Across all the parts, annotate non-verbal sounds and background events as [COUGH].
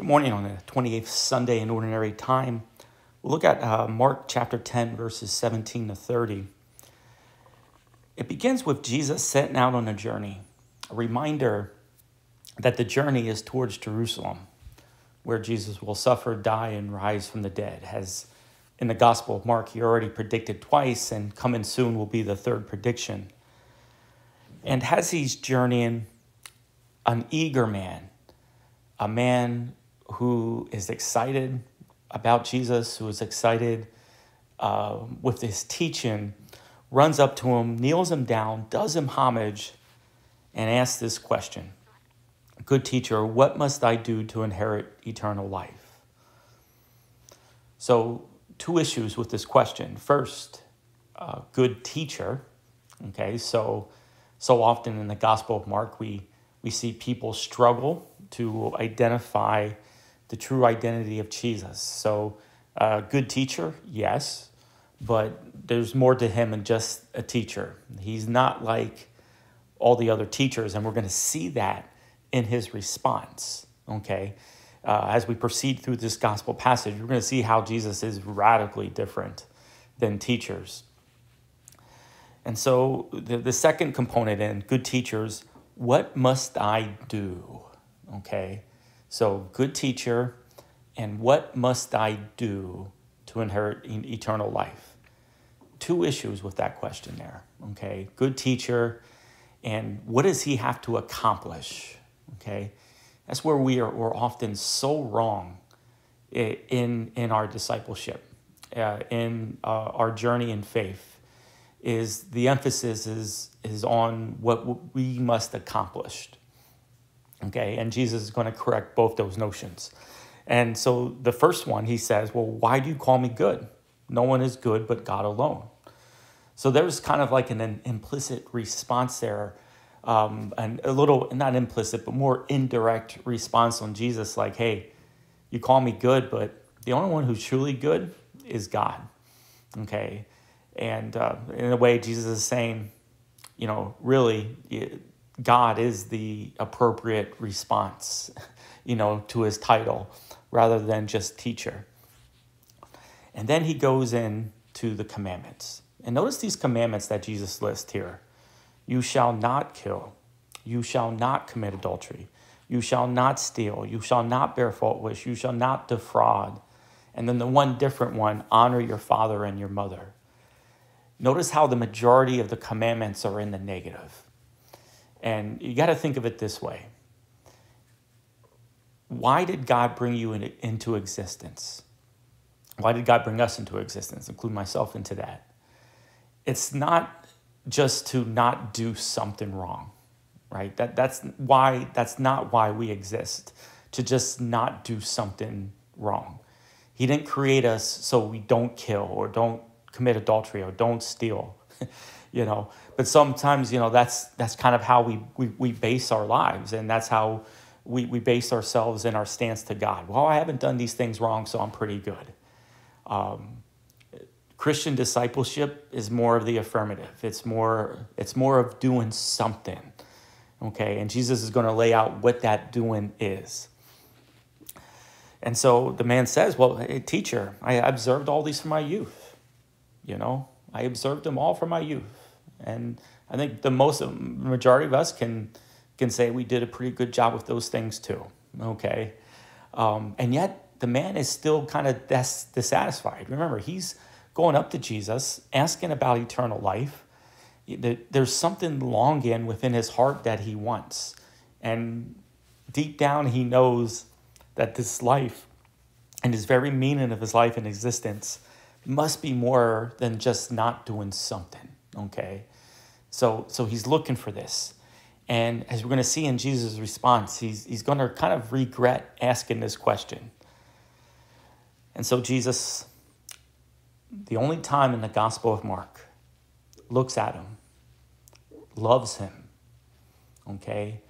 Good morning on the 28th Sunday in Ordinary Time. We'll look at uh, Mark chapter 10, verses 17 to 30. It begins with Jesus setting out on a journey, a reminder that the journey is towards Jerusalem, where Jesus will suffer, die, and rise from the dead. As in the Gospel of Mark, he already predicted twice, and coming soon will be the third prediction. And as he's journeying, an eager man, a man who is excited about Jesus, who is excited uh, with his teaching, runs up to him, kneels him down, does him homage, and asks this question Good teacher, what must I do to inherit eternal life? So, two issues with this question. First, uh, good teacher. Okay, so so often in the Gospel of Mark, we we see people struggle to identify the true identity of Jesus. So, a uh, good teacher, yes, but there's more to him than just a teacher. He's not like all the other teachers, and we're going to see that in his response. Okay, uh, as we proceed through this gospel passage, we're going to see how Jesus is radically different than teachers. And so, the, the second component in good teachers, what must I do? Okay, so, good teacher, and what must I do to inherit eternal life? Two issues with that question there. Okay, good teacher, and what does he have to accomplish? Okay, that's where we are we're often so wrong in in our discipleship, uh, in uh, our journey in faith. Is the emphasis is is on what we must accomplish Okay, and Jesus is going to correct both those notions. And so the first one, he says, Well, why do you call me good? No one is good but God alone. So there's kind of like an, an implicit response there, um, and a little, not implicit, but more indirect response on Jesus, like, Hey, you call me good, but the only one who's truly good is God. Okay. And uh, in a way, Jesus is saying, you know, really, God is the appropriate response, [LAUGHS] you know, to his title rather than just teacher. And then he goes in to the commandments. And notice these commandments that Jesus lists here. You shall not kill. You shall not commit adultery. You shall not steal. You shall not bear false witness. You shall not defraud. And then the one different one, honor your father and your mother. Notice how the majority of the commandments are in the negative. And you got to think of it this way Why did God bring you in, into existence? Why did God bring us into existence, include myself into that? It's not just to not do something wrong, right? That, that's why that's not why we exist, to just not do something wrong. He didn't create us so we don't kill or don't commit adultery or don't steal. [LAUGHS] you know, but sometimes you know that's that's kind of how we we, we base our lives and that's how we, we base ourselves in our stance to god. Well i haven't done these things wrong so i'm pretty good. Um, christian discipleship is more of the affirmative. It's more it's more of doing something okay? And jesus is going to lay out what that doing is. And so the man says well hey, teacher i observed all these from my youth you know? I observed them all from my youth and I think the most majority of us can can say we did a pretty good job with those things too. Okay, um, and yet the man is still kind of dis- dissatisfied. Remember, he's going up to Jesus, asking about eternal life. There's something longing within his heart that he wants, and deep down he knows that this life and his very meaning of his life and existence must be more than just not doing something. Okay, so, so he's looking for this. And as we're going to see in Jesus' response, he's, he's going to kind of regret asking this question. And so Jesus, the only time in the Gospel of Mark, looks at him, loves him. Okay?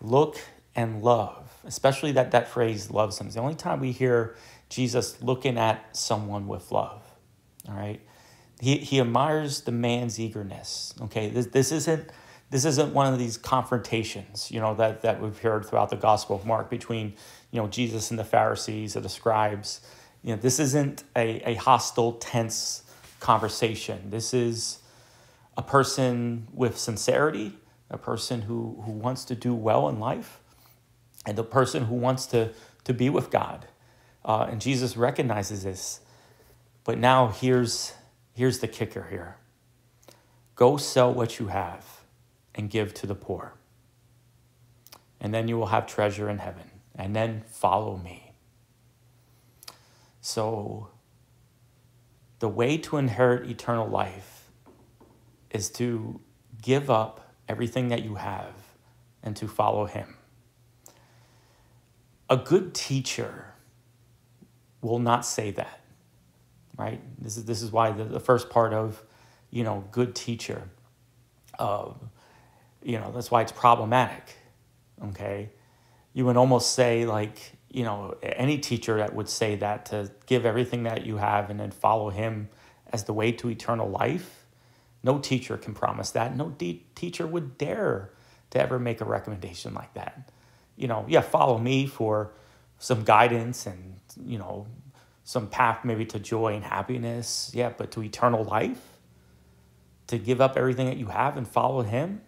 Look and love, especially that, that phrase loves him. It's the only time we hear Jesus looking at someone with love. All right? He, he admires the man's eagerness. Okay, this, this isn't this isn't one of these confrontations, you know, that, that we've heard throughout the Gospel of Mark between, you know, Jesus and the Pharisees or the scribes. You know, this isn't a, a hostile, tense conversation. This is a person with sincerity, a person who, who wants to do well in life, and a person who wants to, to be with God. Uh, and Jesus recognizes this. But now here's, here's the kicker here go sell what you have and give to the poor. And then you will have treasure in heaven. And then follow me. So, the way to inherit eternal life is to give up everything that you have and to follow him. A good teacher will not say that, right? This is, this is why the, the first part of, you know, good teacher, uh, you know, that's why it's problematic, okay? You would almost say, like, you know, any teacher that would say that to give everything that you have and then follow him as the way to eternal life, no teacher can promise that. No teacher would dare to ever make a recommendation like that. You know, yeah, follow me for some guidance and, you know, some path maybe to joy and happiness. Yeah, but to eternal life, to give up everything that you have and follow him,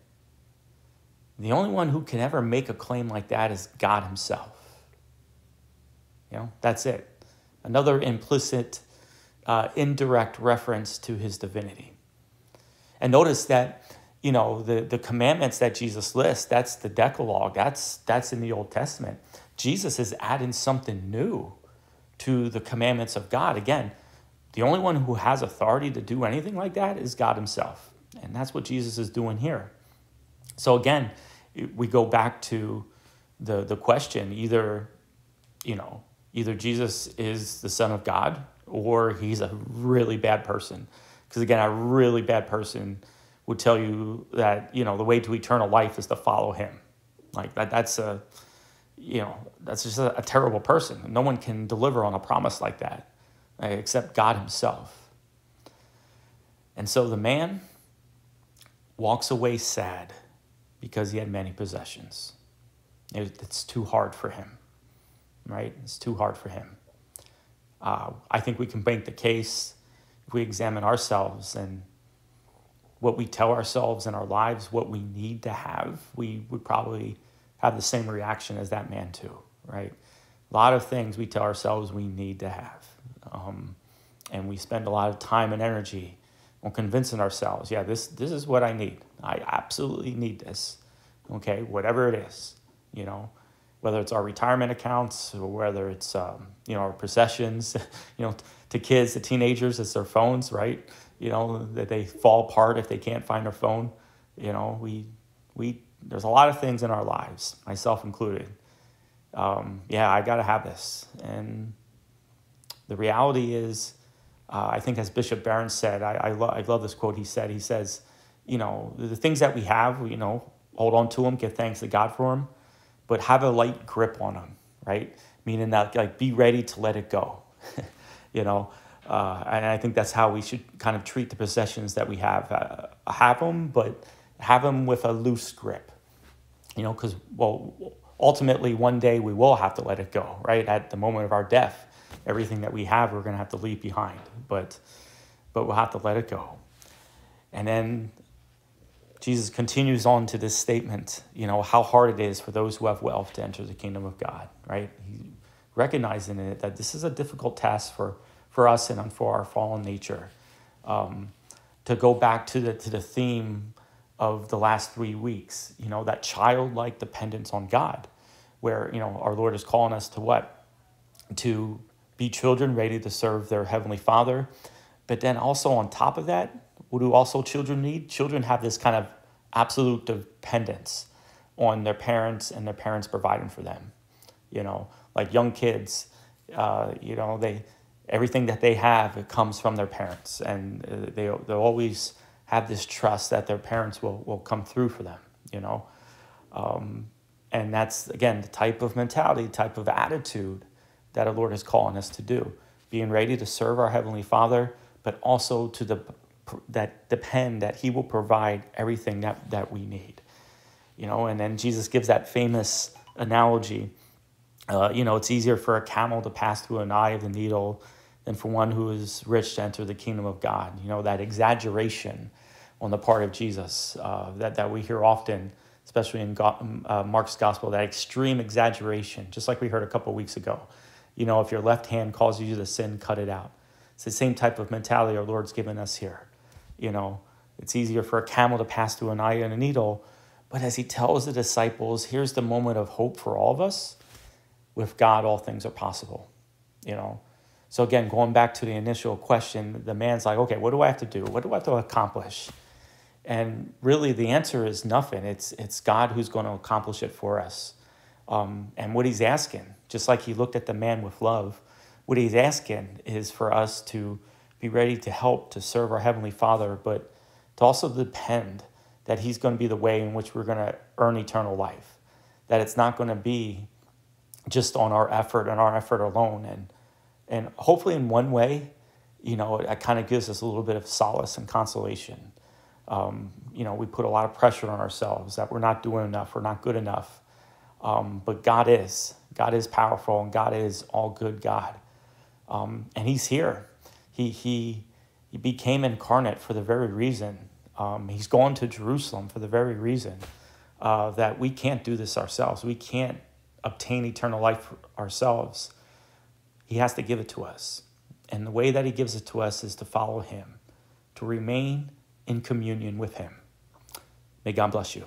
the only one who can ever make a claim like that is God Himself. You know, that's it. Another implicit, uh, indirect reference to His divinity. And notice that, you know, the, the commandments that Jesus lists, that's the Decalogue, that's, that's in the Old Testament. Jesus is adding something new to the commandments of God. Again, the only one who has authority to do anything like that is God Himself. And that's what Jesus is doing here. So again, we go back to the the question either you know either Jesus is the son of God or he's a really bad person because again a really bad person would tell you that you know the way to eternal life is to follow him like that that's a you know that's just a, a terrible person no one can deliver on a promise like that except God himself and so the man walks away sad because he had many possessions. it's too hard for him, right? It's too hard for him. Uh, I think we can make the case if we examine ourselves and what we tell ourselves in our lives, what we need to have, we would probably have the same reaction as that man, too, right? A lot of things we tell ourselves we need to have. Um, and we spend a lot of time and energy on convincing ourselves, yeah, this, this is what I need. I absolutely need this. Okay, whatever it is, you know, whether it's our retirement accounts or whether it's, um, you know, our possessions, [LAUGHS] you know, to kids, to teenagers, it's their phones, right? You know, that they fall apart if they can't find their phone. You know, we, we, there's a lot of things in our lives, myself included. Um, yeah, I got to have this. And the reality is, uh, I think as Bishop Barron said, I, I, lo- I love this quote he said. He says, you know, the things that we have, you know, hold on to them, give thanks to God for them, but have a light grip on them, right? Meaning that, like, be ready to let it go, [LAUGHS] you know? Uh, and I think that's how we should kind of treat the possessions that we have. Uh, have them, but have them with a loose grip, you know, because, well, ultimately one day we will have to let it go, right? At the moment of our death, everything that we have, we're going to have to leave behind, but, but we'll have to let it go. And then Jesus continues on to this statement, you know, how hard it is for those who have wealth to enter the kingdom of God, right? He, recognizing it that this is a difficult task for, for us and for our fallen nature. Um, to go back to the, to the theme of the last three weeks, you know, that childlike dependence on God, where, you know, our Lord is calling us to what? To be children ready to serve their Heavenly Father. But then also on top of that, what do also children need? Children have this kind of absolute dependence on their parents and their parents providing for them. You know, like young kids, uh, you know, they everything that they have it comes from their parents, and uh, they're always have this trust that their parents will will come through for them. You know, um, and that's again the type of mentality, type of attitude that our Lord is calling us to do. Being ready to serve our Heavenly Father, but also to the that depend that He will provide everything that, that we need. You know, and then Jesus gives that famous analogy. Uh, you know, it's easier for a camel to pass through an eye of the needle than for one who is rich to enter the kingdom of God. You know, that exaggeration on the part of Jesus uh, that, that we hear often, especially in God, uh, Mark's gospel, that extreme exaggeration, just like we heard a couple weeks ago. You know, if your left hand causes you to sin, cut it out. It's the same type of mentality our Lord's given us here. You know, it's easier for a camel to pass through an eye and a needle, but as he tells the disciples, here's the moment of hope for all of us. With God, all things are possible. You know, so again, going back to the initial question, the man's like, okay, what do I have to do? What do I have to accomplish? And really, the answer is nothing. It's it's God who's going to accomplish it for us. Um, and what He's asking, just like He looked at the man with love, what He's asking is for us to be ready to help to serve our heavenly Father, but to also depend that He's going to be the way in which we're going to earn eternal life. That it's not going to be just on our effort and our effort alone. And and hopefully, in one way, you know, it, it kind of gives us a little bit of solace and consolation um, you know, we put a lot of pressure on ourselves that we're not doing enough, we're not good enough. Um, but God is. God is powerful and God is all good God. Um, and He's here. He, he, he became incarnate for the very reason. Um, he's gone to Jerusalem for the very reason uh, that we can't do this ourselves. We can't obtain eternal life ourselves. He has to give it to us. And the way that He gives it to us is to follow Him, to remain in communion with Him. May God bless you.